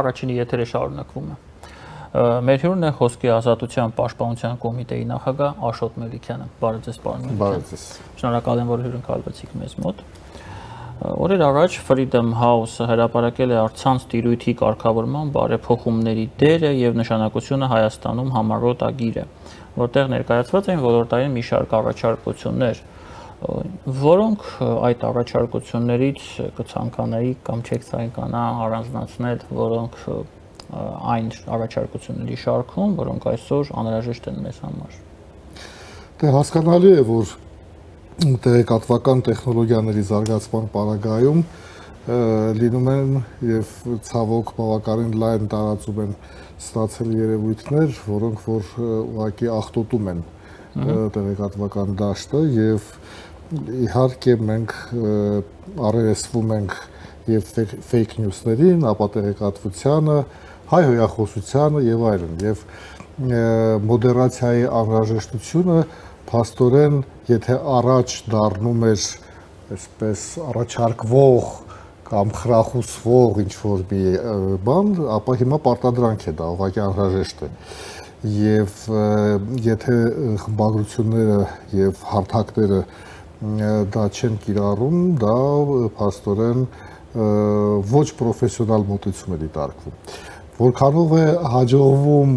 Առաջինի եթերը շարունակվում է։ Մեր հյուրն է Խոսքի ազատության պաշտպանության կոմիտեի նախագահ Աշոտ Մելիքյանը։ Բարև ձեզ, պարոն Մելիքյան։ Բարև ձեզ։ Շնորհակալ եմ, որ հյուրընկալվեցիք մեզ մոտ։ Օրեր առաջ Freedom House-ը հրապարակել է արցանց տիրույթի կարգավորման բարեփոխումների դերը եւ նշանակությունը Հայաստանում համառոտագիրը, որտեղ ներկայացված են ոլորտային մի շարք առաջարկություններ, որոնք այդ առաջարկություններից կցանկանայի կամ չեք ցանկանա առանձնացնել, որոնք այն առաջարկությունների շարքում, որոնք այսօր անհրաժեշտ են մեզ համար։ Դե հասկանալի է, որ տեղեկատվական տեխնոլոգիաների զարգացման պարագայում լինում են եւ ցավոք բավականին լայն տարածում են ստացել երևույթներ, որոնք որ ուղղակի ախտոտում են տեղեկատվական դաշտը եւ իհարկե մենք առերեսվում ենք եւ fake news-ներին, ապա տեղեկատվությանը, հայ հոյախոսությանը եւ այլն եւ մոդերացիայի անհրաժեշտությունը փաստորեն եթե առաջ դառնում էր այսպես առաջարկվող կամ խրախուսվող ինչ որ մի բան, ապա հիմա պարտադրանք է դա, ուղղակի անհրաժեշտ է։ Եվ եթե խմբագրությունները եւ հարթակները դա չեն կիրառում, դա փաստորեն ոչ պրոֆեսիոնալ մոտեցում է դիտարկվում։ Որքանով է հաջողվում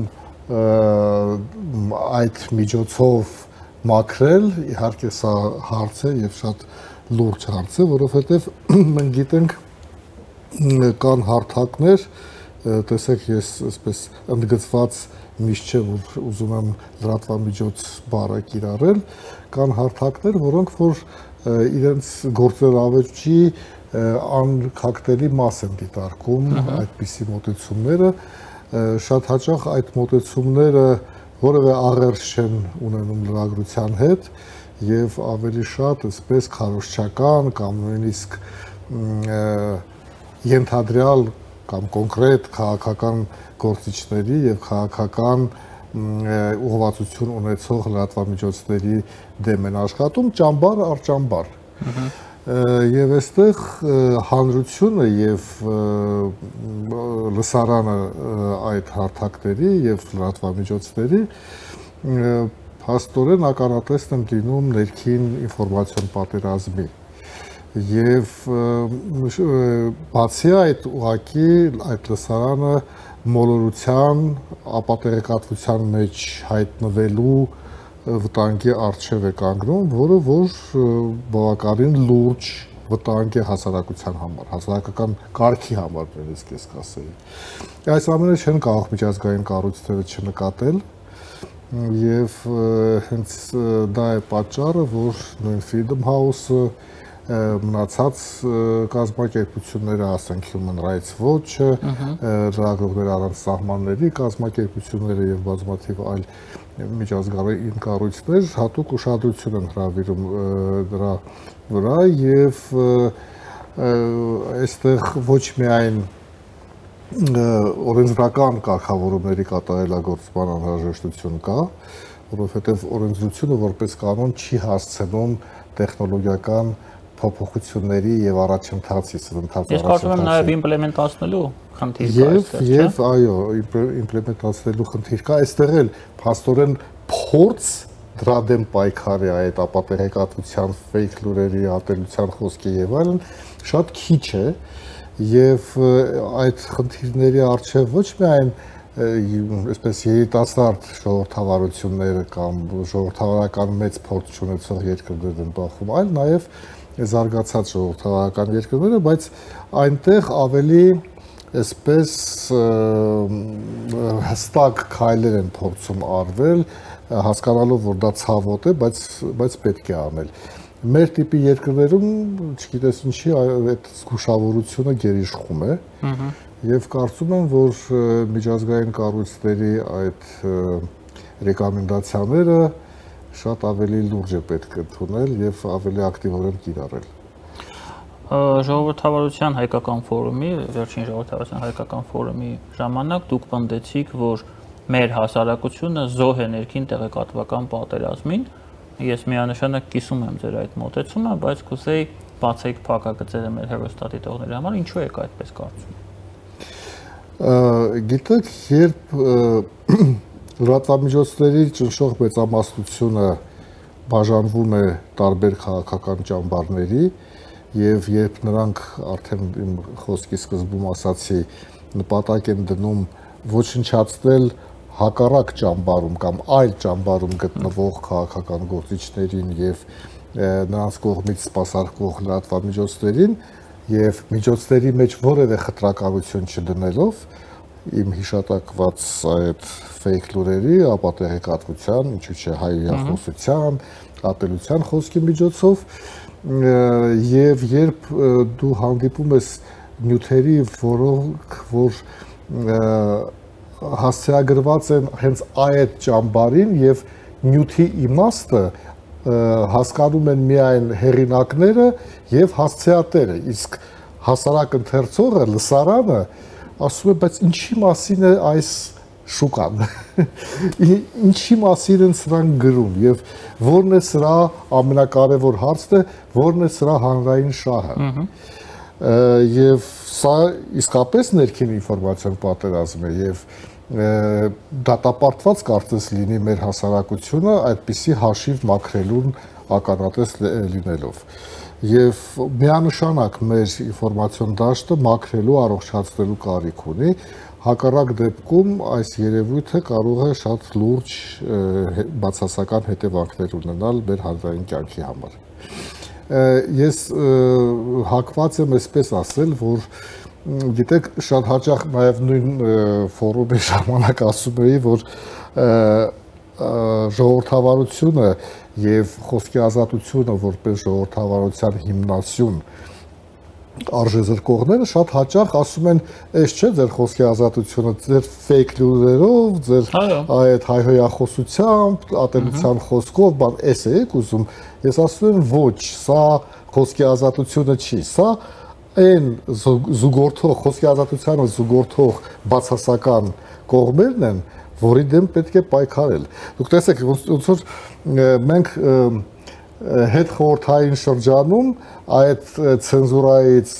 այդ միջոցով մաքրել, իհարկե սա հարց է եւ շատ լուրջ հարց է, որովհետեւ մենք գիտենք կան հարթակներ, տեսեք ես այսպես ընդգծված միշտ չէ որ ուզում եմ լրատվամիջոց բառը կիրառել, կան հարթակներ, որոնք որ իրենց գործերավերջի անքակտելի մաս են դիտարկում այդպիսի մոտեցումները շատ հաճախ այդ մոտեցումները որևէ աղերս չեն ունենում լրագրության հետ եւ ավելի շատ այսպես քարոշչական կամ նույնիսկ ենթադրյալ կամ կոնկրետ քաղաքական գործիչների եւ քաղաքական ուղղվածություն ունեցող լրատվամիջոցների դեմ են աշխատում ճամբար առ ճամբար։ Եվ այստեղ հանրությունը եւ լսարանը այդ հարթակների եւ լրատվամիջոցների փաստորեն ականատեսն են լինում ներքին ինֆորմացիոն պատերազմի եւ բացի այդ ուղակի այդ լսարանը մոլորության ապատերեկատվության մեջ հայտնվելու վտանգի արժև է կանգնում, որը որ բավականին լուրջ վտանգ է հասարակության համար, հասարակական կարգի համար նույնիսկ ես կասեի։ Այս ամենը չեն կարող միջազգային կառույցները չնկատել եւ հենց դա է պատճառը, որ նույն Freedom House-ը մնացած կազմակերպությունները, ասենք Human Rights Watch-ը, լրագրողներ առանց սահմանների կազմակերպությունները եւ բազմաթիվ այլ միջազգային կառույցներ հատուկ ուշադրություն են հրավիրում դրա վրա եւ այստեղ ոչ միայն օրենսդրական կարգավորումների կատարելագործման անհրաժեշտություն կա, որովհետև օրենսդրությունը որպես կանոն չի հասցնում տեխնոլոգիական փոփոխությունների եւ առաջընթացի սրընթացի Ես կարծում եմ նաեւ իմպլեմենտացնելու խնդիր կա այստեղ։ Եվ եւ այո, իմպլեմենտացնելու խնդիր կա, այստեղ էլ փաստորեն փորձ դրա դեմ պայքարի այդ ապատերեկատվության, fake լուրերի, ատելության խոսքի եւ այլն շատ քիչ է եւ այդ խնդիրների արժեվ ոչ միայն այսպես երիտասարդ ժողովրդավարությունները կամ ժողովրդավարական մեծ փորձ ունեցող երկրներ են բախում, այլ նաեւ զարգացած ժողովրդական երկրները, բայց այնտեղ ավելի այսպես հստակ քայլեր են փորձում արվել, հասկանալով որ դա ցավոտ է, բայց բայց պետք է անել։ Մեր տիպի երկրներում, չգիտես ինչի, այդ զգուշավորությունը գերիշխում է։ Եվ կարծում եմ, որ միջազգային կառույցների այդ ռեկոմենդացիաները շատ ավելի լուրջ է պետք ընդունել եւ ավելի ակտիվորեն կիրառել ժողովրդավարության հայկական ֆորումի, վերջին ժողովրդավարության հայկական ֆորումի ժամանակ դուք պնդեցիք, որ մեր հասարակությունը զոհ է ներքին տեղեկատվական պատերազմին։ Ես միանշանակ կիսում եմ ձեր այդ մոտեցումը, բայց կուզեի բացեք փակագծերը մեր հերոստատիտողների համար, ինչու եք այդպես կարծում։ Գիտեք, երբ լրատվամիջոցների ճնշող մեծամասնությունը բաժանվում է տարբեր քաղաքական ճամբարների եւ երբ նրանք արդեն իմ խոսքի սկզբում ասացի նպատակ են դնում ոչնչացնել հակառակ ճամբարում կամ այլ ճամբարում գտնվող քաղաքական գործիչներին եւ նրանց կողմից սпасարկող լրատվամիջոցներին եւ միջոցների մեջ որևէ խտրականություն չդնելով իմ հիշատակված այդ fake լուրերի, ապա տեղեկատվության, ինչու՞ չէ հայրենիախոսության, ատելության խոսքի միջոցով եւ երբ դու հանդիպում ես նյութերի, որոնք որ հասցեագրված են հենց այդ ճամբարին եւ նյութի իմաստը հասկանում են միայն հերինակները եւ հասցեատերը իսկ հասարակ ընթերցողը լսարանը ասում է բայց ինչի մասին է այս շուկան ինչի մասին են սրանք գրում եւ որն է սրա ամենակարևոր հարցը որն է սրա հանրային շահը եւ սա իսկապես ներքին ինֆորմացիոն պատերազմ է եւ դատապարտված կարծես լինի մեր հասարակությունը այդպիսի հաշիվ մաքրելուն ականատես լինելով եւ միանշանակ մեր ինֆորմացիոն դաշտը մաքրելու առողջացնելու կարիք ունի հակառակ դեպքում այս երևույթը կարող է շատ լուրջ բացասական հետևանքներ ունենալ մեր հանրային կյանքի համար ես հակված եմ այսպես ասել, որ գիտեք, շատ հաճախ նաև նույն ֆորումի ժամանակ ասում էի, որ ժողովրդավարությունը եւ խոսքի ազատությունը որպես ժողովրդավարության հիմնասյուն արժեզրկողները շատ հաճախ ասում են, «Էս չէ ձեր խոսքի ազատությունը, ձեր fake լուրերով, ձեր այդ հայհոյախոսությամբ, ատելության խոսքով, բան, էս եք ուզում»։ Ես ասում եմ, ոչ, սա խոսքի ազատությունը չի, սա այն զուգորդող խոսքի ազատությանը զուգորդող բացասական կողմերն են, որի դեմ պետք է պայքարել։ Դուք տեսեք, ոնց որ մենք հետ խորթային շրջանում այդ ցենզուրայից,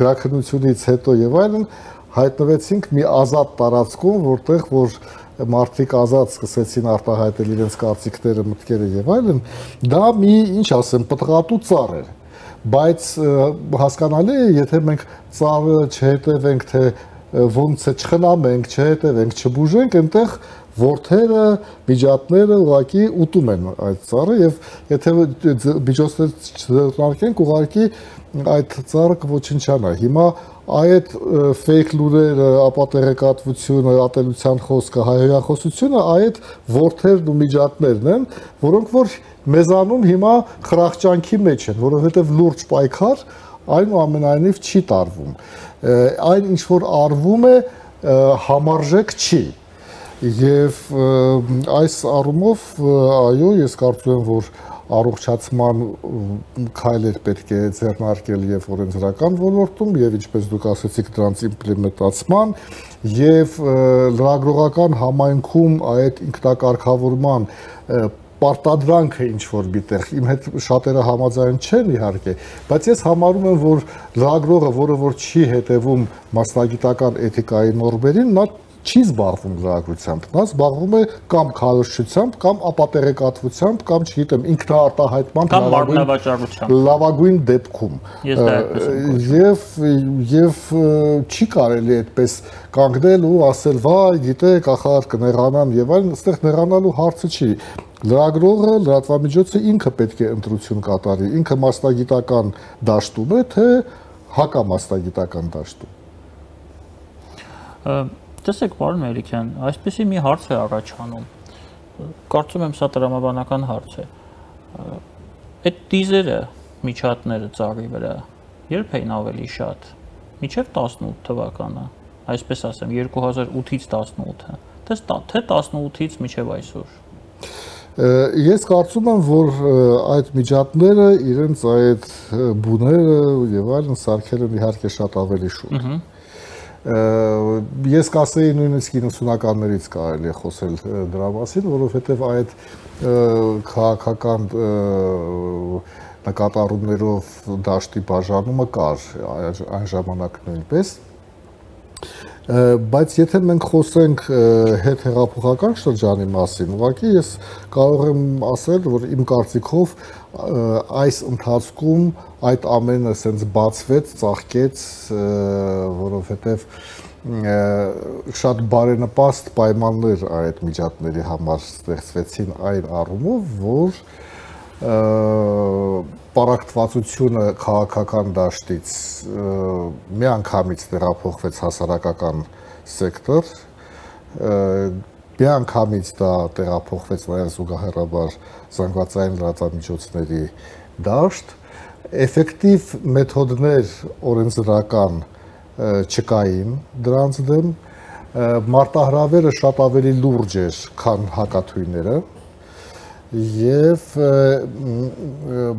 գրաքննությունից հետո եւ այլն հայտնվեցինք մի ազատ տարածքում, որտեղ որ մարդիկ ազատ սկսեցին արտահայտել իրենց կարծիքները, մտքերը եւ այլն, դա մի, ինչ ասեմ, պտղատու ծառ էր բայց հասկանալի է, եթե մենք ծառը չհետևենք, թե ոնց է չխնամենք, չհետևենք, չբուժենք, այնտեղ ворթերը, միջատները ուղակի ուտում են այդ ծառը եւ եթե միջոցներ չձեռնարկենք, ուղակի այդ ծառը կոչնչանա։ Հիմա այդ fake լուրերը, ապատերեկատվությունը, ատելության խոսքը, հայհոյախոսությունը, այդ ворթերն ու միջատներն են, որոնք որ մեզանում հիմա խրախճանքի մեջ են, որովհետեւ լուրջ պայքար այնուամենայնիվ չի տարվում։ այն ինչ որ արվում է համարժեք չի։ Եվ այս առումով այո, ես կարծում եմ, որ առողջացման քայլեր պետք է ձեռնարկել եւ օրենսդրական ոլորտում եւ ինչպես դուք ասացիք դրանց իմպլեմենտացման եւ լրագրողական համայնքում այդ ինքնակարգավորման պարտադրանքը ինչ որ միտեղ իմ հետ շատերը համաձայն չեն իհարկե բայց ես համարում եմ որ լրագրողը որը որ չի հետևում մասնագիտական էթիկայի նորմերին նա չի զբաղվում լրագրությամբ, նա զբաղվում է կամ քարոշչությամբ, կամ ապատեղեկատվությամբ, կամ չգիտեմ, ինքնաարտահայտման կամ մարմնավաճառությամբ։ Լավագույն դեպքում։ Եվ եւ չի կարելի այդպես կանգնել ու ասել, վայ, գիտեք, ախար կնեղանան եւ այլն, այստեղ նեղանալու հարցը չի լրագրողը, լրատվամիջոցը ինքը պետք է ընտրություն կատարի, ինքը մասնագիտական դաշտում է, թե հակամասնագիտական դաշտում։ Տեսեք, պարոն Մելիքյան, այսպեսի մի հարց է առաջանում։ Կարծում եմ սա տրամաբանական հարց է։ Այդ դիզերը, միջատները ծառի վրա երբ էին ավելի շատ։ Միջև 18 թվականը, այսպես ասեմ, 2008-ից 18-ը, թե 18-ից միջև այսօր։ Ես կարծում եմ, որ այդ միջատները իրենց այդ բուները եւ այլն սարքել են իհարկե շատ ավելի շուտ։ Ես կասեի նույնիսկ 90-ականներից կարելի է խոսել դրա մասին, որովհետեւ այդ քաղաքական նկատառումներով դաշտի բաժանումը կար այն ժամանակ նույնպես բայց եթե մենք խոսենք հետ հեղափոխական շրջանի մասին, ուղղակի ես կարող եմ ասել, որ իմ կարծիքով այս ընթացքում այդ ամենը սենց բացվեց, ծաղկեց, որովհետև շատ բարենպաստ պայմաններ այդ միջատների համար ստեղծվեցին այն առումով, որ պարակտվածությունը քաղաքական դաշտից միանգամից տեղափոխվեց հասարակական սեկտոր, միանգամից դա տեղափոխվեց նաև զուգահեռաբար զանգվածային լրատվամիջոցների դաշտ, էֆեկտիվ մեթոդներ օրենսդրական չկային դրանց դեմ, մարտահրավերը շատ ավելի լուրջ էր, քան հակաթույները, եւ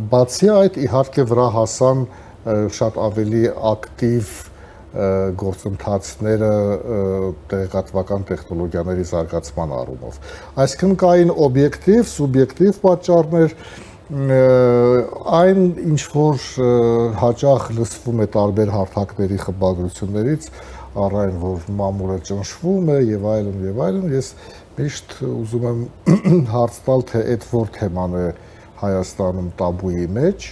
բացի այդ իհարկե վրա հասան շատ ավելի ակտիվ գործընթացները տեղեկատվական տեխնոլոգիաների զարգացման առումով։ Այսինքն կային օբյեկտիվ, սուբյեկտիվ պատճառներ, այն ինչ որ հաճախ լսվում է տարբեր հարթակների խմբագրություններից, առայն որ մամուլը ճնշվում է եւ այլն եւ այլն, ես միշտ ուզում եմ հարց տալ, թե այդ որ թեման է Հայաստանում տաբուի մեջ,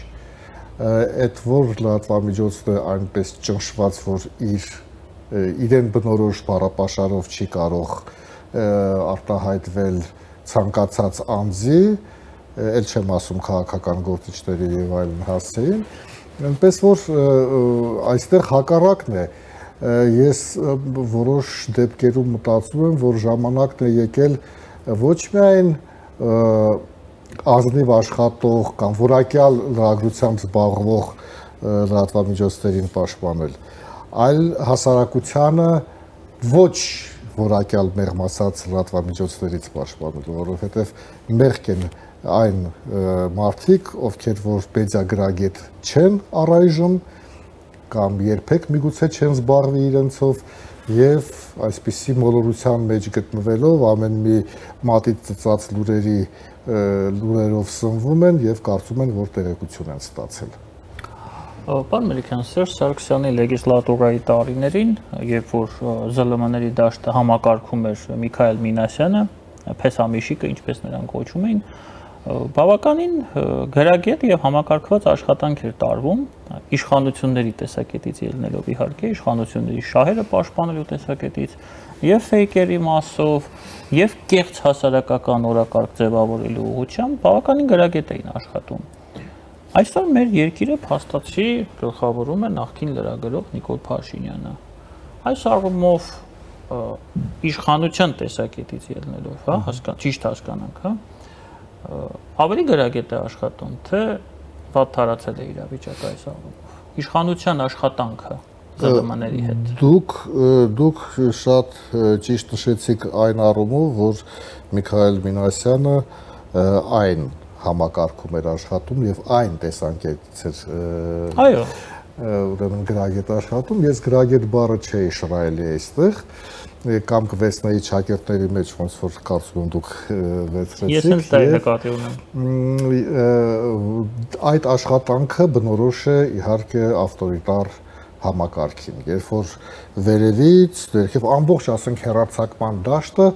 այդ որ լրատվամիջոցն է այնպես ճնշված, որ իր իրեն բնորոշ բառապաշարով չի կարող արտահայտվել ցանկացած անձի, ել չեմ ասում քաղաքական գործիչների եւ այլն հասցեին, այնպես որ այստեղ հակառակն է, ես որոշ դեպքերում մտածում եմ, որ ժամանակն է եկել ոչ միայն ազնիվ աշխատող կամ որակյալ լրագրությամբ զբաղվող լրատվամիջոցներին պաշտպանել, այլ հասարակությանը ոչ որակյալ մեղմասած լրատվամիջոցներից պաշտպանել, որովհետև մեղք են այն մարդիկ, ովքեր որ մեդիա գրագետ չեն առայժմ, կամ երբեք միգուցե չեն զբաղվի իրենցով եւ այսպիսի մոլորության մեջ գտնվելով ամեն մի մատից ծծած լուրերի լուրերով սնվում են եւ կարծում են որ տեղեկություն են ստացել Պարոն Մելիքյան, Սերժ Սարգսյանի լեգիսլատուրայի տարիներին, երբ որ ԶԼՄ-ների դաշտը համակարգում էր Միքայել Մինասյանը, Փեսամիշիկը, ինչպես նրան կոչում էին, բավականին գրագետ եւ համակարգված աշխատանք էր տարվում իշխանությունների տեսակետից ելնելով իհարկե իշխանությունների շահերը պաշտպանելու տեսակետից եւ ֆեյքերի մասով եւ կեղծ հասարակական օրակարգ ձևավորելու ուղղությամբ բավականին գրագետ էին աշխատում այսօր մեր երկիրը փաստացի գլխավորում է նախկին լրագրող Նիկոլ Փաշինյանը այս առումով իշխանության տեսակետից ելնելով հա հասկան ճիշտ հասկանանք հա ավելի գրագետ է աշխատում, թե վատ տարածել է իրավիճակը այս առումով։ Իշխանության աշխատանքը ԶԼՄ-ների հետ։ Դուք դուք շատ ճիշտ նշեցիք այն առումով, որ Միքայել Մինասյանը այն համակարգում էր աշխատում եւ այն տեսանկյունից էր Այո ուրեմն գրագետ աշխատում ես գրագետ բառը չէի շռայելի այստեղ կամ կվեսնայի ճակերտների մեջ ոնց որ կարծում եմ դուք վերցրեցիք։ Ես էլ դա նկատի ունեմ։ Այդ աշխատանքը բնորոշ է իհարկե ավտորիտար համակարգին, երբ որ վերևից, վերքև ամբողջ ասենք հերարցակման դաշտը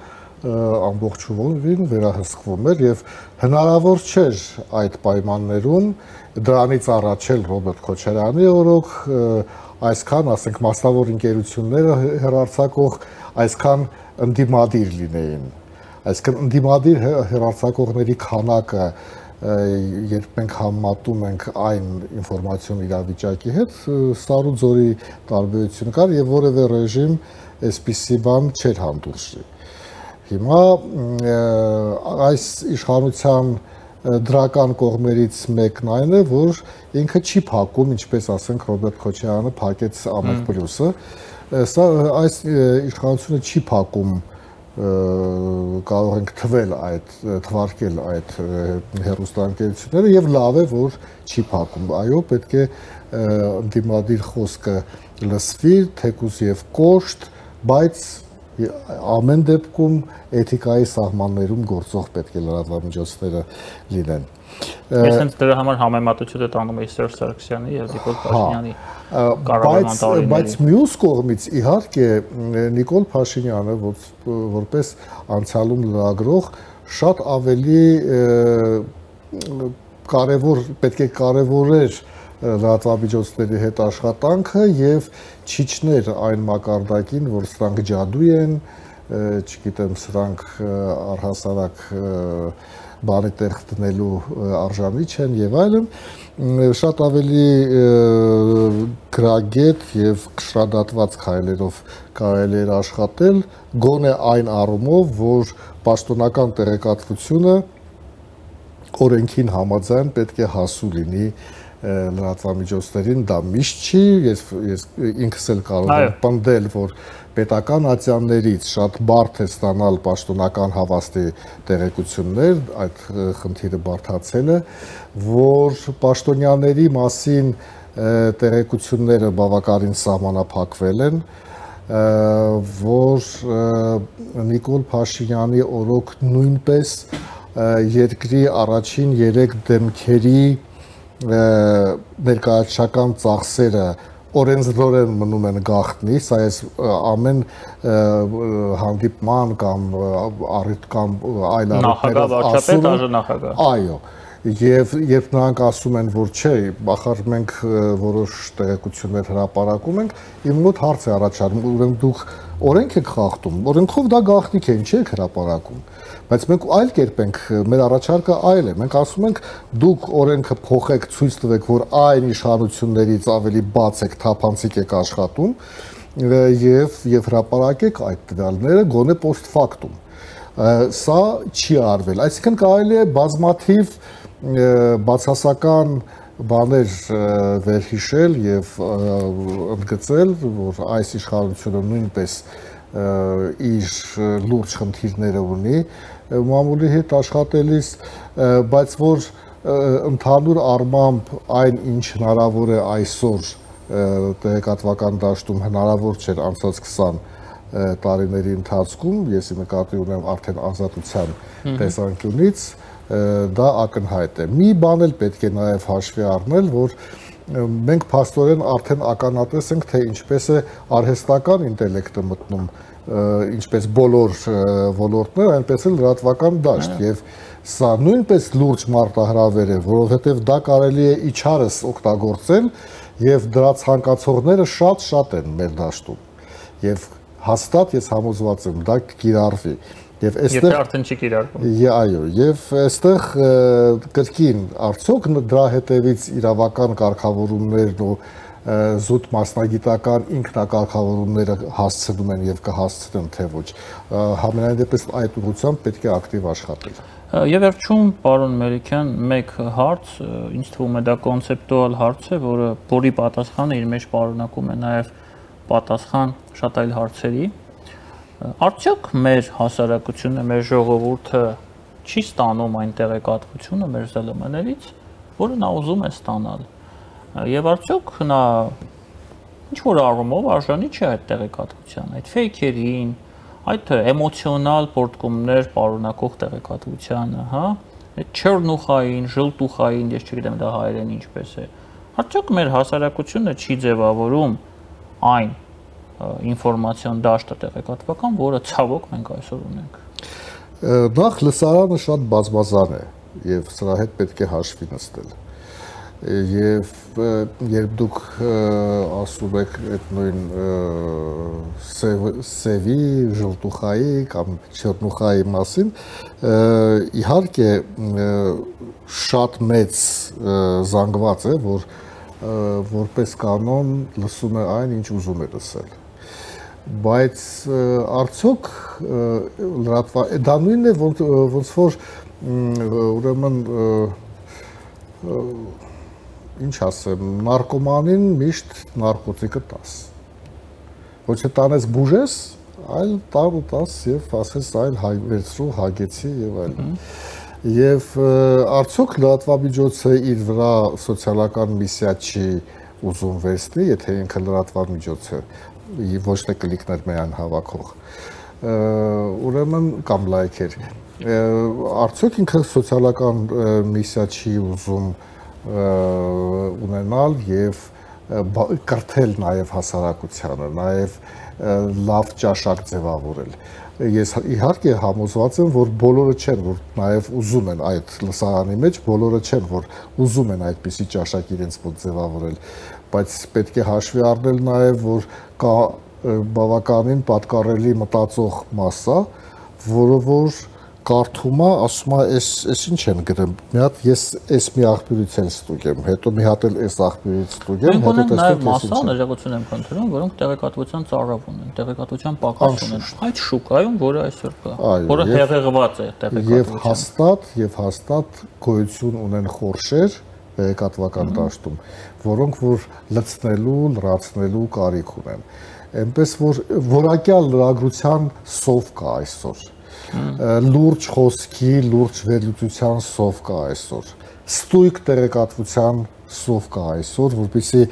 ամբողջովին վերահսկվում էր եւ հնարավոր չէր այդ պայմաններում դրանից առաջ էլ Ռոբերտ Քոչարյանի օրոք այսքան, ասենք, մասնավոր ընկերությունները հերարցակող այսքան ընդդիմադիր լինեին։ Այսինքն ընդդիմադիր հերարցակողների քանակը երբ մենք համատում ենք այն ինֆորմացիոն իրավիճակի հետ, սարու ձորի տարբերություն կար եւ որևէ ռեժիմ այսպիսի բան չէր հանդուրժի։ Հիմա այս իշխանության դրական կողմերից մեկն այն է, որ ինքը չի փակում, ինչպես ասենք Ռոբերտ Քոչարյանը փակեց Ամեկ պլյուսը, սա այս իշխանությունը չի փակում կարող ենք թվել այդ թվարկել այդ հերոստանգերությունները եւ լավ է որ չի փակում այո պետք է ընդդիմադիր խոսքը լսվի թեկուզ եւ կոշտ բայց ամեն դեպքում էթիկայի սահմաններում գործող պետք է լրատվամիջոցները լինեն։ Ես հենց դրա համար համեմատություն է տանում էի Սերժ Սարգսյանի եւ Նիկոլ Փաշինյանի կառավարման տարիներին։ Բայց մյուս կողմից իհարկե Նիկոլ Փաշինյանը որպես անցյալում լրագրող շատ ավելի կարևոր պետք է կարևորեր լրատվամիջոցների հետ աշխատանքը եւ չիջներ այն մակարդակին, որ սրանք ջադու են, չգիտեմ, սրանք առհասարակ բանի տեղ տնելու արժանի չեն եւ այլն շատ ավելի գրագետ եւ կշռադատված քայլերով կարելի էր աշխատել գոնե այն առումով որ պաշտոնական տեղեկատվությունը օրենքին համաձայն պետք է հասու լինի լրատվամիջոցներին դա միշտ չի ես ես ինքս էլ կարող եմ պնդել որ պետական ատյաններից շատ բարդ է ստանալ պաշտոնական հավաստի տեղեկություններ այդ խնդիրը բարդացել է որ պաշտոնյաների մասին տեղեկությունները բավականին սահմանափակվել են որ Նիկոլ Փաշինյանի օրոք նույնպես երկրի առաջին 3 դեմքերի ներկայացական ծախսերը օրենսդրորեն մնում են գախտնի, սա ես ամեն հանդիպման կամ առիթ կամ այլ առիթներով ասում եմ։ Այո, Եվ երբ նրանք ասում են, որ չէ, ախր մենք որոշ տեղեկություններ հրապարակում ենք, իմ մոտ հարց է առաջանում, ուրեմն դուք օրենք եք խախտում, օրենքով դա գաղտնիք է, ինչի եք հրապարակում։ Բայց մենք այլ կերպ ենք, մեր առաջարկը այլ է։ Մենք ասում ենք դուք օրենքը փոխեք, ցույց տվեք, որ այն իշխանություններից ավելի բաց եք, թափանցիկ եք աշխատում եւ եւ հրապարակեք այդ տվյալները գոնե post factum։ Սա չի արվել։ Այսինքն կարելի է բազմաթիվ բացասական բաներ վերհիշել եւ ընդգծել, որ այս իշխանությունը նույնպես իր լուրջ խնդիրները ունի մամուլի հետ աշխատելիս, բայց որ ընդհանուր առմամբ այն ինչ հնարավոր է այսօր տեղեկատվական դաշտում հնարավոր չէր անցած 20 տարիների ընթացքում, եսի նկատի ունեմ արդեն ազատության տեսանկյունից, դա ակնհայտ է։ Մի բան էլ պետք է նաև հաշվի առնել, որ մենք փաստորեն արդեն ականատես ենք, թե ինչպես է արհեստական ինտելեկտը մտնում ինչպես բոլոր ոլորտներ, այնպես էլ լրատվական դաշտ եւ սա նույնպես լուրջ մարտահրավեր է, որովհետեւ դա կարելի է իչարս օգտագործել եւ դրա ցանկացողները շատ-շատ են մեր դաշտում։ Եվ հաստատ ես համոզված եմ, դա կիրառվի։ Եվ այստեղ Եթե արդեն չի կիրարկվում։ Այո, եւ այստեղ կրկին արդյոք դրա հետևից իրավական կարգավորումներն ու զուտ մասնագիտական ինքնակարգավորումները հասցնում են եւ կհասցնեն թե ոչ։ Համենայն դեպս այդ ուղղությամբ պետք է ակտիվ աշխատել։ Եվ վերջում, պարոն Մերիկյան, մեկ հարց, ինձ թվում է դա կոնցեպտուալ հարց է, որը որի պատասխանը իր մեջ պարունակում է նաև պատասխան շատ այլ հարցերի, Արդյոք մեր հասարակությունը, մեր ժողովուրդը չի ստանում այն տեղեկատվությունը մեր ԶԼՄ-ներից, որը նա ուզում է ստանալ։ Եվ արդյոք նա ինչ որ առումով արժանի չէ այդ տեղեկատվության, այդ ֆեյքերին, այդ էմոցիոնալ պորտկումներ պարունակող տեղեկատվությանը, հա, այդ չեռնուխային, ժլտուխային, ես չգիտեմ դա հայերեն ինչպես է։ Արդյոք մեր հասարակությունը չի ձևավորում այն ինֆորմացիոն դաշտը տեղեկատվական, որը ցավոք մենք այսօր ունենք։ Նախ լսարանը շատ բազմազան է եւ սրա հետ պետք է հաշվի նստել։ Եվ երբ դուք ասում եք այդ նույն սևի, ժլտուխայի կամ չեռնուխայի մասին, իհարկե շատ մեծ զանգված է, որ որպես կանոն լսում է այն, ինչ ուզում է լսել բայց արդյոք լրատվա դա նույնն է ոնց ոնց որ ուրեմն ինչ ասեմ նարկոմանին միշտ նարկոտիկը տաս ոչ թե տանես բուժես այլ տար ու տաս եւ ասես այլ հայ վերցրու հագեցի եւ այլն եւ արդյոք լրատվամիջոցը իր վրա սոցիալական միսիա չի ուզում վերցնի եթե ինքը լրատվամիջոց է ոչ թե կլիկներ միան հավաքող ուրեմն կամ լայքեր արդյոք ինքը սոցիալական միսիա չի ուզում ունենալ եւ կրթել նաեւ հասարակությանը, նաեւ լավ ճաշակ ձևավորել ես իհարկե համոզված եմ, որ բոլորը չեն, որ նաև ուզում են այդ լսարանի մեջ, բոլորը չեն, որ ուզում են այդպիսի ճաշակ իրենց մոտ ձևավորել, բայց պետք է հաշվի առնել նաև, որ կա բավականին պատկառելի մտածող մասսա, որը որ կարդում է, ասում է, «Էս էս ինչ եմ գրում»։ Մի հատ ես էս մի աղբյուրից եմ ստուգեմ, հետո մի հատ էլ էս աղբյուրից ստուգեմ, հետո տեսնեմ մասա ներողություն եմ խնդրում, որոնք տեղեկատվության ծառավ ունեն, տեղեկատվության պակաս ունեն այդ շուկայում, որը այսօր կա, որը հեղեղված է տեղեկատվությամբ։ Եվ հաստատ եւ հաստատ գոյություն ունեն խորշեր տեղեկատվական դաշտում, որոնք որ լցնելու, լրացնելու կարիք ունեն։ Էնպես որ որակյալ լրագրության սով կա այսօր լուրջ խոսքի, լուրջ վերլուծության սով կա այսօր։ Ստույգ տեղեկատվության սով կա այսօր, որպեսի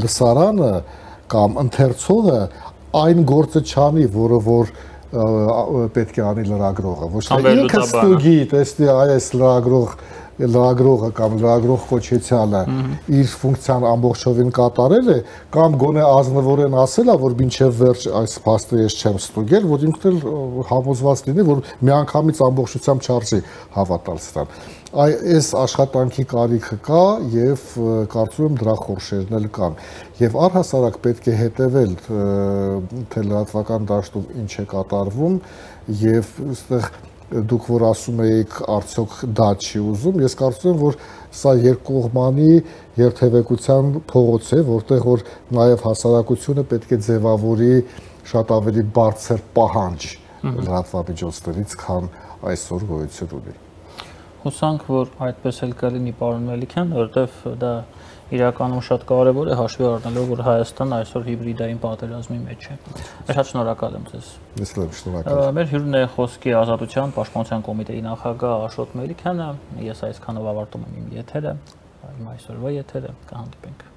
լսարանը կամ ընթերցողը այն գործը չանի, որը որ պետք է անի լրագրողը։ Ոչ թե ինքը ստուգի, տեսնի այս լրագրող լրագրողը կամ լրագրող կոչեցյալը իր ֆունկցիան ամբողջովին կատարել է կամ գոնե ազնվորեն ասել է որ մինչև վերջ այս փաստը ես չեմ ստուգել որ ինքն էլ համոզված լինի որ միանգամից ամբողջությամբ չարժի հավատալ սրան այ այս աշխատանքի կարիքը կա եւ կարծում եմ դրա խորշերն էլ կան եւ առհասարակ պետք է հետեւել թե լրատվական դաշտում ինչ է կատարվում եւ այստեղ դուք որ ասում եք արդյոք դա չի ուզում, ես կարծում եմ, որ սա երկկողմանի երթևեկության փողոց է, որտեղ որ նաև հասարակությունը պետք է ձևավորի շատ ավելի բարձր պահանջ լրատվամիջոցներից, քան այսօր գոյություն ունի։ Հուսանք, որ այդպես էլ կլինի պարոն Մելիքյան, որովհետև դա իրականում շատ կարևոր է հաշվի առնելով, որ Հայաստան այսօր հիբրիդային պատերազմի մեջ է։ Շատ շնորհակալ եմ ձեզ։ Ես լավ շնորհակալ։ Մեր հյուրն է խոսքի ազատության պաշտպանության կոմիտեի նախագահ Աշոտ Մելիքյանը։ Ես այսքանով ավարտում եմ իմ եթերը, իմ այսօրվա եթերը, կհանդիպենք։